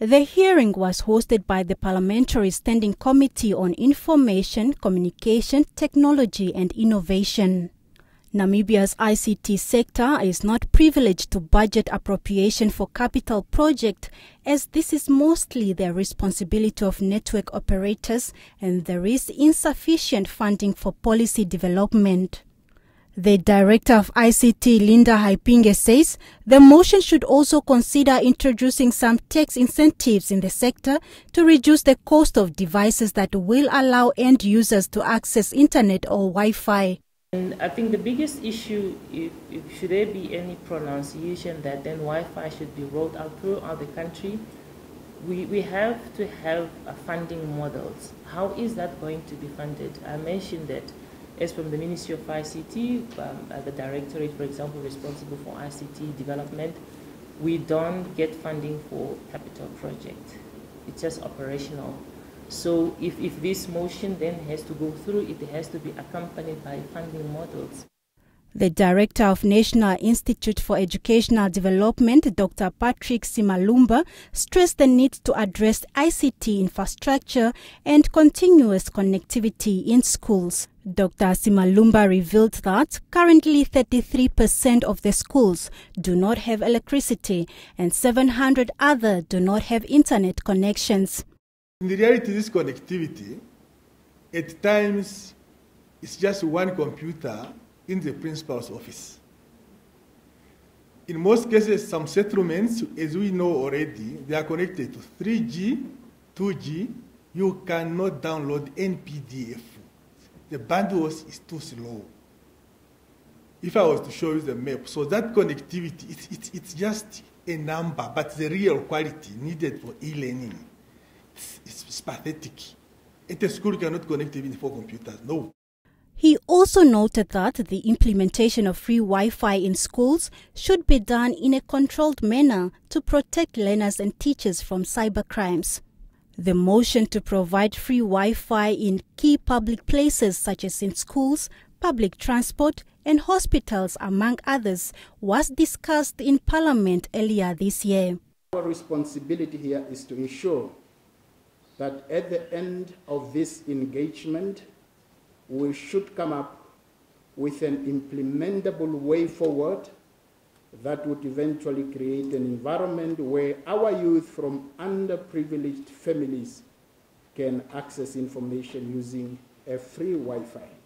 The hearing was hosted by the Parliamentary Standing Committee on Information, Communication, Technology and Innovation. Namibia's ICT sector is not privileged to budget appropriation for capital project as this is mostly the responsibility of network operators and there is insufficient funding for policy development. The director of ICT, Linda Haipinge, says the motion should also consider introducing some tax incentives in the sector to reduce the cost of devices that will allow end users to access internet or Wi-Fi. And I think the biggest issue, if, if, should there be any pronunciation that then Wi-Fi should be rolled out throughout the country, we, we have to have a funding models. How is that going to be funded? I mentioned that as from the Ministry of ICT, um, the directorate, for example, responsible for ICT development, we don't get funding for capital project. It's just operational so if, if this motion then has to go through, it has to be accompanied by funding models. The Director of National Institute for Educational Development, Dr. Patrick Simalumba, stressed the need to address ICT infrastructure and continuous connectivity in schools. Dr. Simalumba revealed that currently 33% of the schools do not have electricity and 700 other do not have internet connections. In the reality, this connectivity, at times, it's just one computer in the principal's office. In most cases, some settlements, as we know already, they are connected to 3G, 2G. You cannot download NPDF. The bandwidth is too slow. If I was to show you the map, so that connectivity, it's, it's, it's just a number, but the real quality needed for e-learning it's, it's pathetic. At a school, you cannot connect even four computers. No. He also noted that the implementation of free Wi Fi in schools should be done in a controlled manner to protect learners and teachers from cybercrimes. The motion to provide free Wi Fi in key public places such as in schools, public transport, and hospitals, among others, was discussed in Parliament earlier this year. Our responsibility here is to ensure that at the end of this engagement, we should come up with an implementable way forward that would eventually create an environment where our youth from underprivileged families can access information using a free Wi Fi.